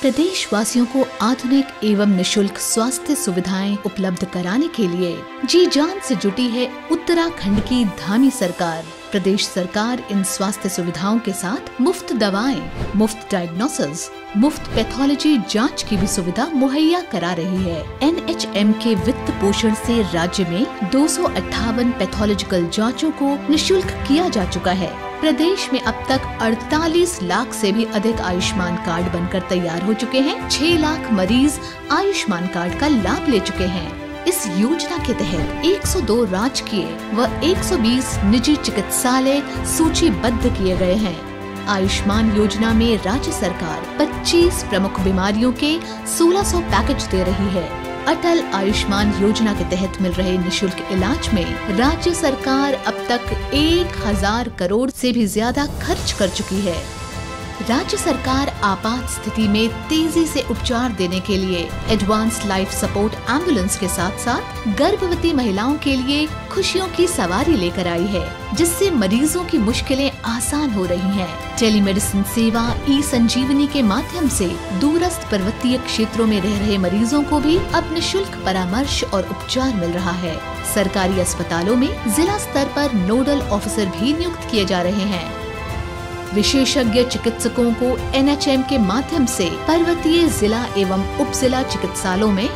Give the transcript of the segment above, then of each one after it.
प्रदेश वासियों को आधुनिक एवं निशुल्क स्वास्थ्य सुविधाएँ उपलब्ध कराने के लिए जी जान से जुटी है उत्तराखंड की धामी सरकार। प्रदेश सरकार इन स्वास्थ्य सुविधाओं के साथ मुफ़्त दवाएँ, मुफ़्त डायग्नोसिस मुफ़्त पैथोलॉजी जाँच की भी सुविधा मुहैया करा रही है। एनएचएम के वित्त पोषण से राज्य में दो सौ अट्ठावन पैथोलॉजिकल जांचों को निशुल्क किया जा चुका है। प्रदेश में अब तक 48 लाख से भी अधिक आयुष्मान कार्ड बनकर तैयार हो चुके हैं। 6 लाख मरीज़ आयुष्मान कार्ड का लाभ ले चुके हैं। इस योजना के तहत 102 राजकीय व 120 निजी चिकित्सालय सूचीबद्ध किए गए हैं। आयुष्मान योजना में राज्य सरकार 25 प्रमुख बीमारियों के 1600 पैकेज दे रही है। अटल आयुष्मान योजना के तहत मिल रहे निशुल्क इलाज में राज्य सरकार अब तक एक हज़ार करोड़ से भी ज़्यादा खर्च कर चुकी है। राज्य सरकार आपात स्थिति में तेज़ी से उपचार देने के लिए एडवांस लाइफ सपोर्ट एंबुलेंस के साथ साथ गर्भवती महिलाओं के लिए खुशियों की सवारी लेकर आई है, जिससे मरीजों की मुश्किलें आसान हो रही हैं। टेलीमेडिसिन सेवा ई संजीवनी के माध्यम से दूरस्थ पर्वतीय क्षेत्रों में रह रहे मरीजों को भी अब निशुल्क परामर्श और उपचार मिल रहा है सरकारी अस्पतालों में जिला स्तर पर नोडल ऑफिसर भी नियुक्त किए जा रहे हैं विशेषज्ञ चिकित्सकों को एनएचएम के माध्यम से पर्वतीय जिला एवं उप जिला चिकित्सालयों में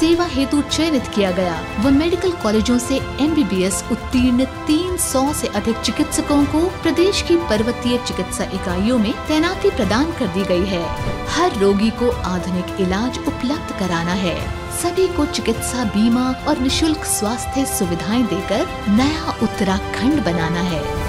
सेवा हेतु चयनित किया गया। व मेडिकल कॉलेजों से एमबीबीएस उत्तीर्ण 300 से अधिक चिकित्सकों को प्रदेश की पर्वतीय चिकित्सा इकाइयों में तैनाती प्रदान कर दी गई है। हर रोगी को आधुनिक इलाज उपलब्ध कराना है। सभी को चिकित्सा बीमा और निशुल्क स्वास्थ्य सुविधाएँ देकर नया उत्तराखंड बनाना है।